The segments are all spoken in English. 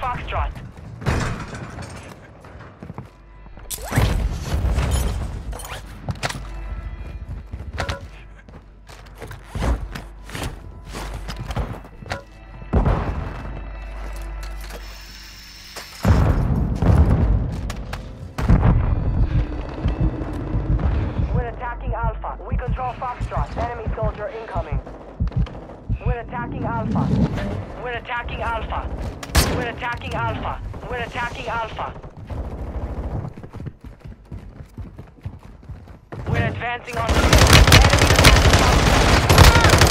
Foxtrot. We're attacking Alpha. We control Foxtrot. Enemy soldier incoming. We're attacking Alpha. We're attacking Alpha. We're attacking Alpha. We're attacking Alpha. We're advancing on the.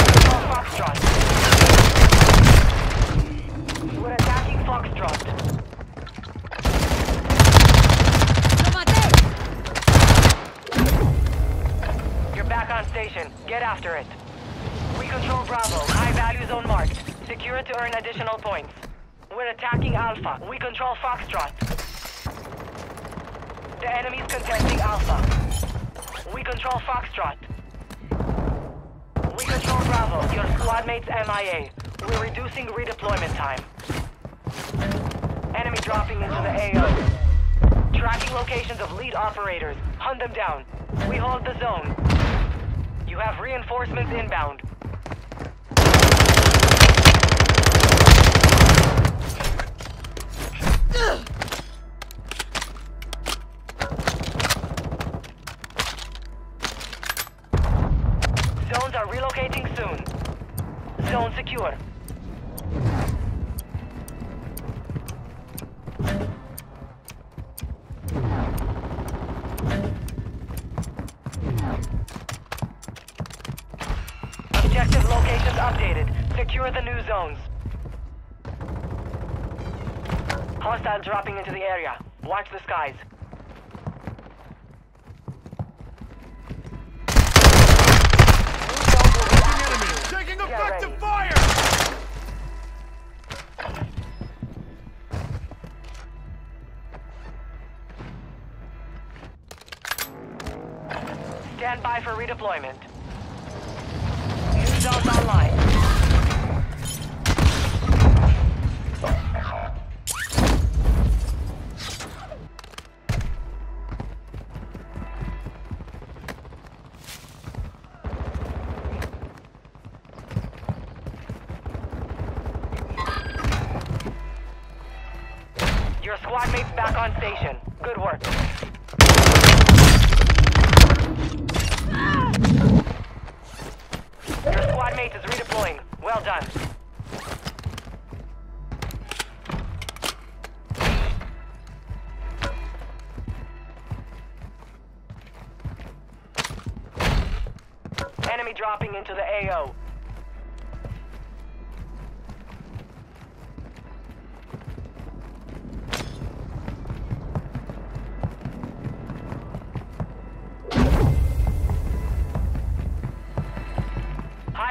Enemy Foxtrot. We're attacking Foxtrot. You're back on station. Get after it. We control Bravo. High value zone marked. Secure it to earn additional points. We're attacking Alpha. We control Foxtrot. The enemy's contesting Alpha. We control Foxtrot. We control Bravo. Your squad mate's MIA. We're reducing redeployment time. Enemy dropping into the AO. Tracking locations of lead operators. Hunt them down. We hold the zone. You have reinforcements inbound. Zones are relocating soon. Zone secure. Objective locations updated. Secure the new zones. Hostile dropping into the area. Watch the skies. New zone will be activated. Taking effective fire! Stand by for redeployment. New zones online. Your squad mate's back on station. Good work. Your squad mate is redeploying. Well done.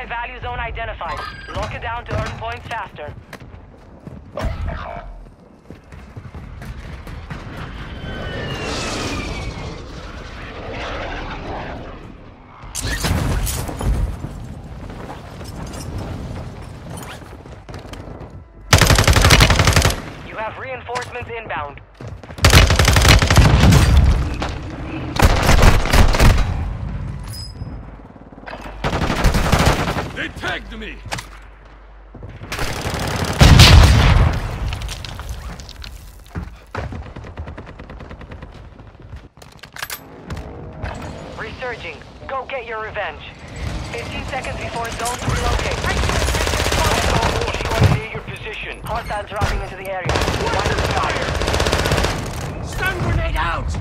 High value zone identified. Lock it down to earn points faster. You have reinforcements inbound. They tagged me! Resurging. Go get your revenge. 15 seconds before zones relocate. your position. Hostiles dropping into the area. Watch the sky. Stun grenade out!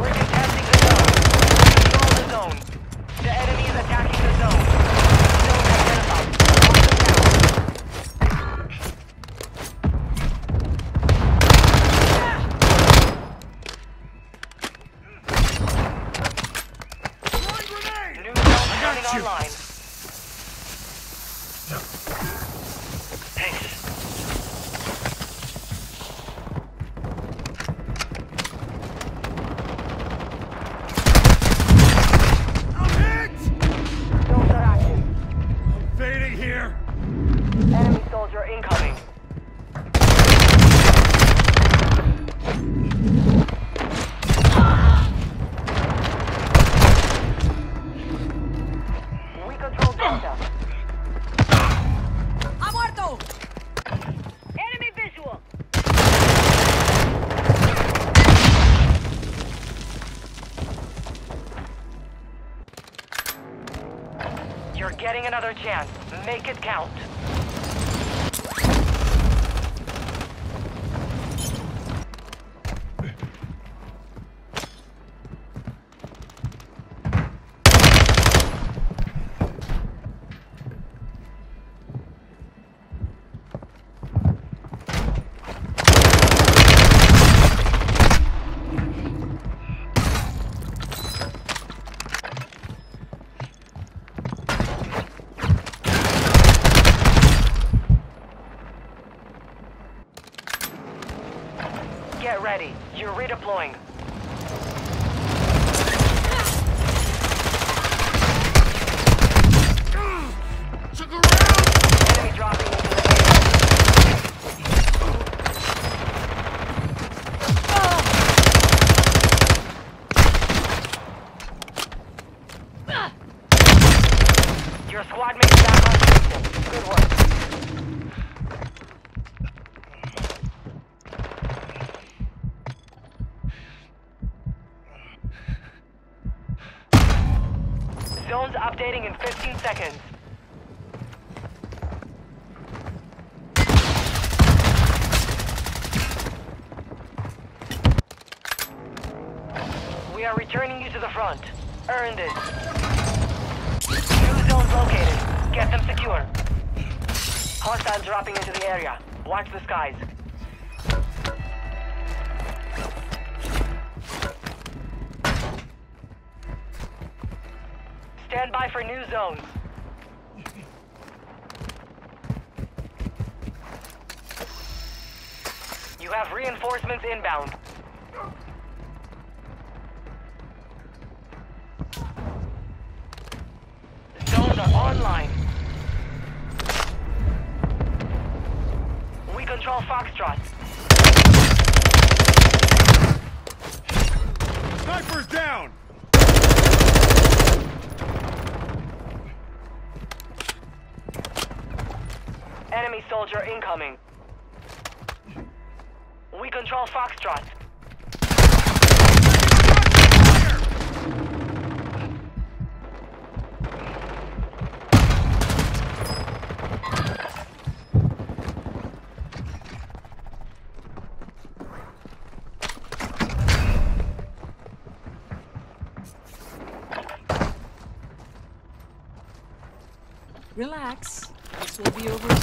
We're contesting the zone. Control the zone. The enemy is attacking the You're redeploying. Took a round! Enemy dropping into the area. Your squad mates back on. Good work. Zones updating in 15 seconds. We are returning you to the front. Earn this. New zones located. Get them secure. Hostiles dropping into the area. Watch the skies. Stand by for new zones. Have reinforcements inbound. Zones are online. We control Foxtrot. Sniper's down! Enemy soldier incoming. We control Foxtrot. Relax. This will be over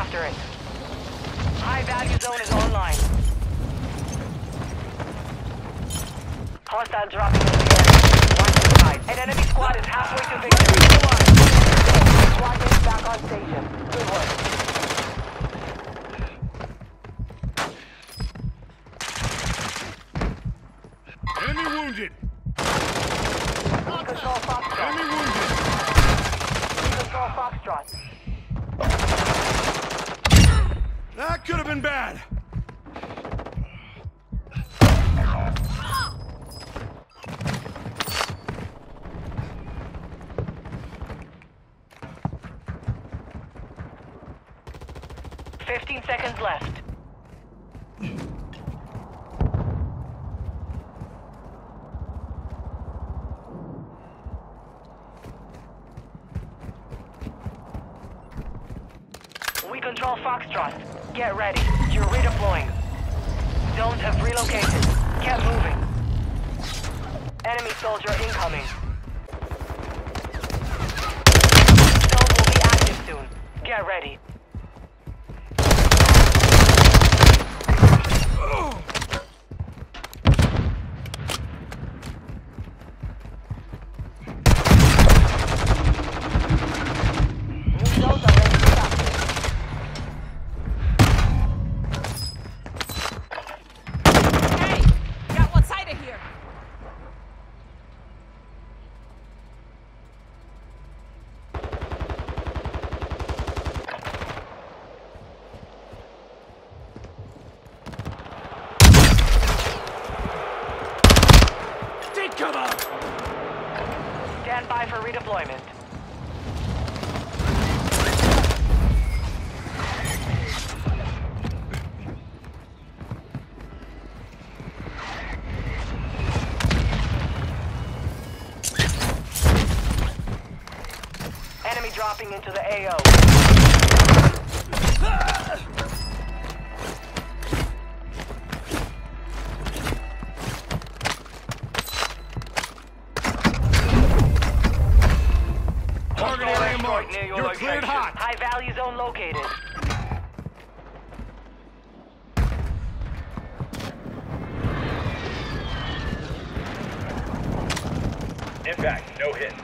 after it. High value zone is online. Hostile dropping into the area. Watch the skies. An enemy squad is halfway to victory. Squad mates back on station. Good work. Enemy wounded! Control Foxtrot. Enemy wounded! Control Foxtrot. That could have been bad! Fifteen seconds left. We control Foxtrot. Get ready. You're redeploying. Zones have relocated. Get moving. Enemy soldier incoming. Zone will be active soon. Get ready. deployment. Enemy dropping into the AO. Value zone located. Impact, no hit.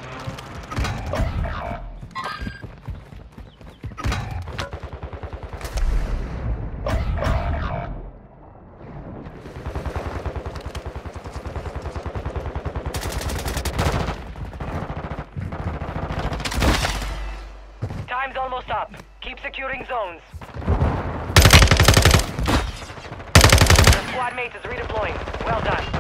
Time's almost up. Keep securing zones. Your squad mate is redeploying. Well done.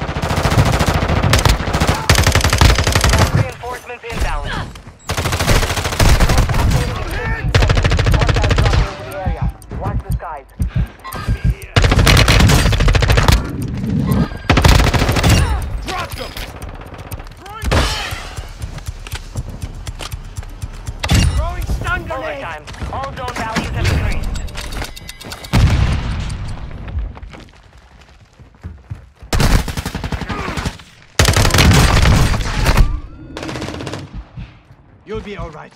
You'll be all right.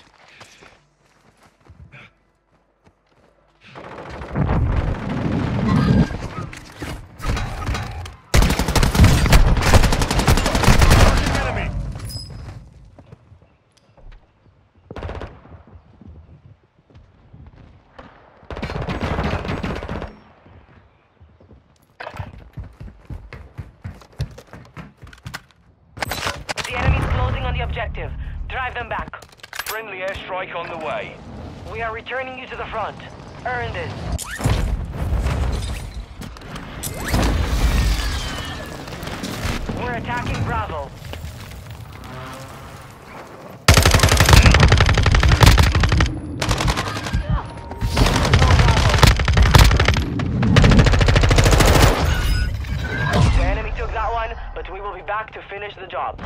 Objective. Drive them back. Friendly airstrike on the way. We are returning you to the front. Earn this. We're attacking Bravo. The enemy took that one, but we will be back to finish the job.